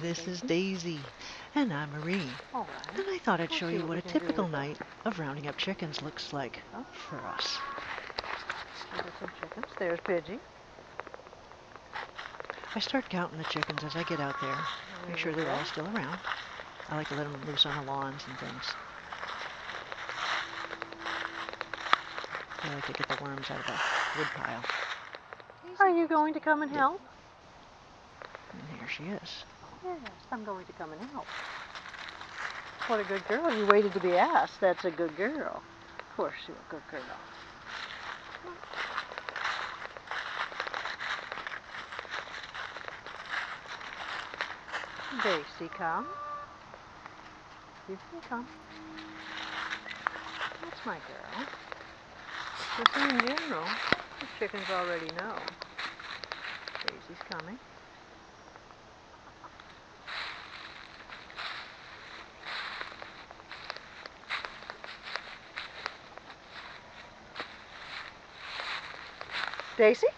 This is Daisy, and I'm Marie. All right. And I thought I'd show you what a typical night of rounding up chickens looks like Oh. for us. There's some chickens. There's Pidgey. I start counting the chickens as I get out there, make sure they're all still around. I like to let them loose on the lawns and things. I like to get the worms out of the wood pile. Are you going to come and help? She is. Yes, I'm going to come and help. What a good girl. You waited to be asked. That's a good girl. Of course you're a good girl. Daisy, come. You can come. That's my girl. Just in general, the chickens already know. Daisy's coming. Daisy?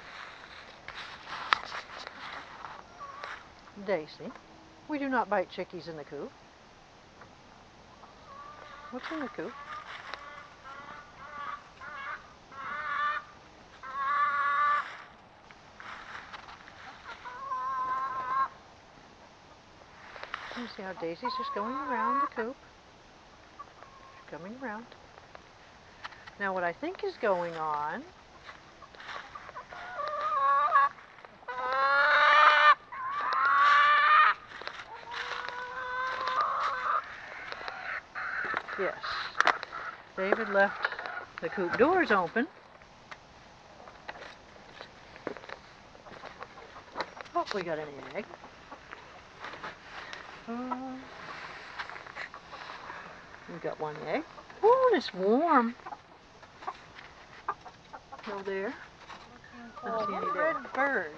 Daisy, we do not bite chickies in the coop. What's in the coop? You see how Daisy's just going around the coop. She's coming around. Now what I think is going on David left the coop doors open. Oh, we got an egg. Uh, we got one egg. Oh, and it's warm. Still there. Don't see any red bird.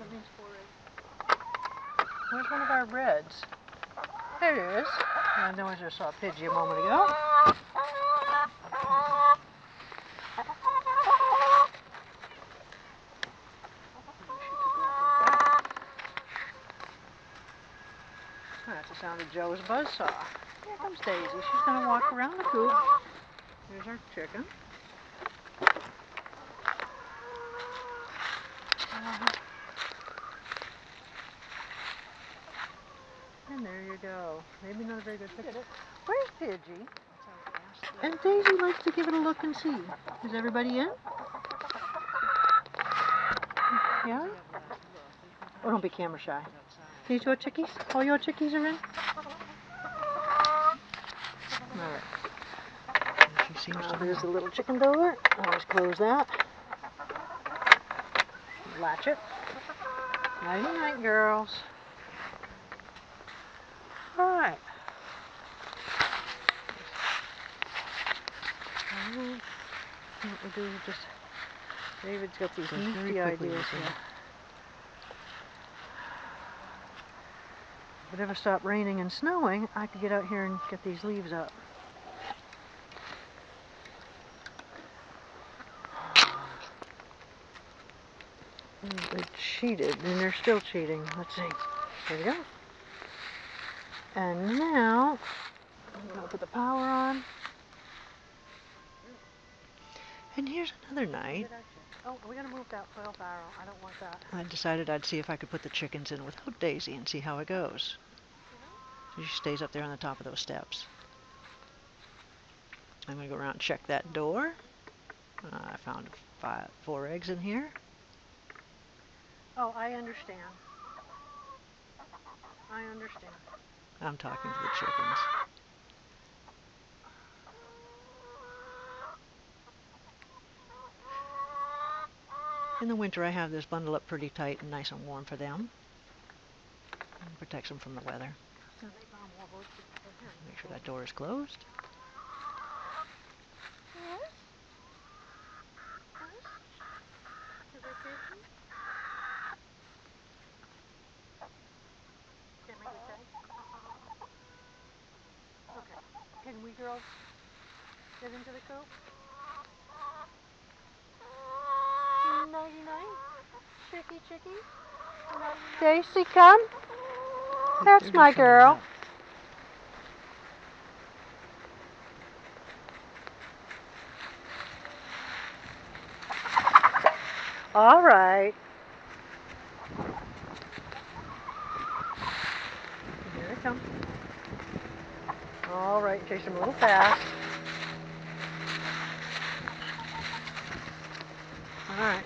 Where's one of our reds? There it is. I know I just saw a Pidgey a moment ago. The sound of Joe's buzzsaw. Here comes Daisy. She's going to walk around the coop. There's our chicken. Uh-huh. And there you go. Maybe not a very good picture. Where's Pidgey? And Daisy likes to give it a look and see. Is everybody in? Yeah? Oh, don't be camera shy. These your chickies? All your chickies are in? All right. She seems Now to oh, there's the little chicken door. Always close that. Latch it. Nighty night, girls. All right. Alright. What we do is just David's got these Goes nifty ideas this here. One. If it stopped raining and snowing, I could get out here and get these leaves up. They cheated, and they're still cheating. Let's see. There we go. And now, I'm going to put the power on. And here's another night. Oh, we're going to move that 12 barrel. I don't want that. I decided I'd see if I could put the chickens in without Daisy and see how it goes. She stays up there on the top of those steps. I'm going to go around and check that door. Uh, I found five, four eggs in here. Oh, I understand. I understand. I'm talking to the chickens. In the winter, I have this bundle up pretty tight and nice and warm for them. And protects them from the weather. Make sure that door is closed. Can we girls get into the coop? Nighty night. Chicky chicky. Daisy, come. That's my girl. All right. Here they come. All right, chase them a little fast. All right.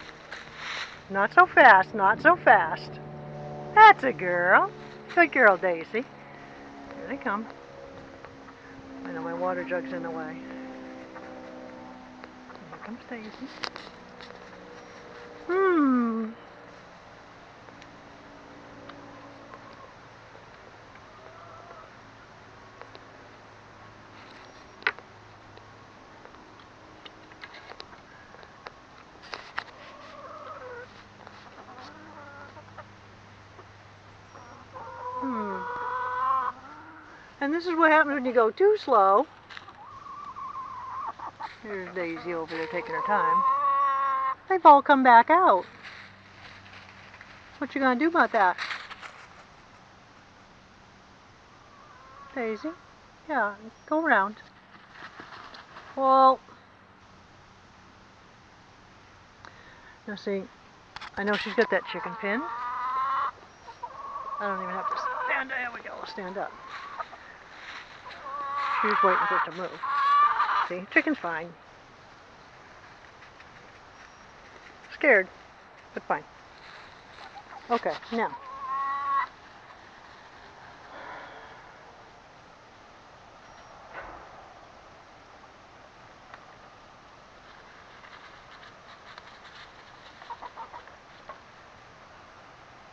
Not so fast, not so fast. That's a girl. Good girl, Daisy. Here they come. I know my water jug's in the way. Here comes Daisy. Hmm. Hmm. And this is what happens when you go too slow. There's Daisy over there taking her time. They've all come back out. What you gonna do about that? Daisy? Yeah, go around. Well, now see, I know she's got that chicken pin. I don't even have to stand. There we go. Stand up. She's waiting for it to move. See, chicken's fine. Scared, but fine. Okay, now.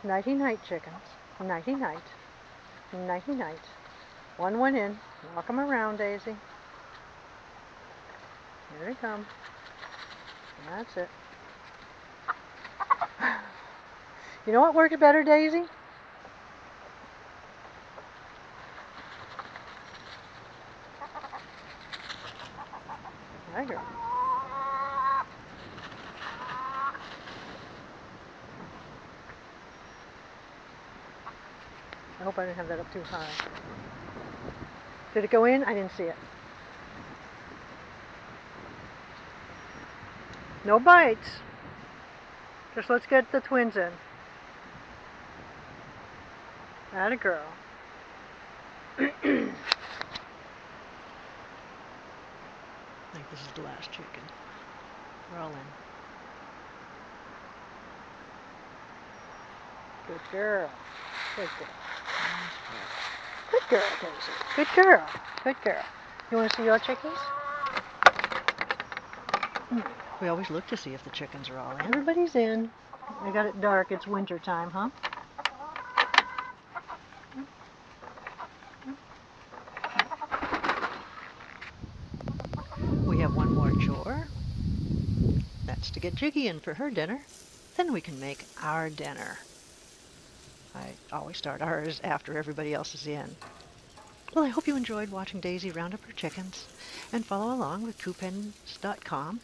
Nighty night, chickens. Nighty night. Nighty night. One went in. Walk 'em around, Daisy. Here they come. That's it. You know what worked better, Daisy? Tiger. I hope I didn't have that up too high. Did it go in? I didn't see it. No bites. Just let's get the twins in. That a girl. I think this is the last chicken. We're all in. Good girl. Good girl. Good girl, Daisy. Good girl. Good girl. You want to see your chickens? Hmm. We always look to see if the chickens are all in. Everybody's in. I got it dark. It's winter time, huh? We have one more chore. That's to get Jiggy in for her dinner. Then we can make our dinner. I always start ours after everybody else is in. Well, I hope you enjoyed watching Daisy round up her chickens and follow along with coopens.com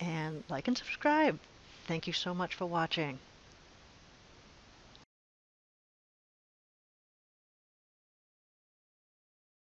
and like and subscribe. Thank you so much for watching.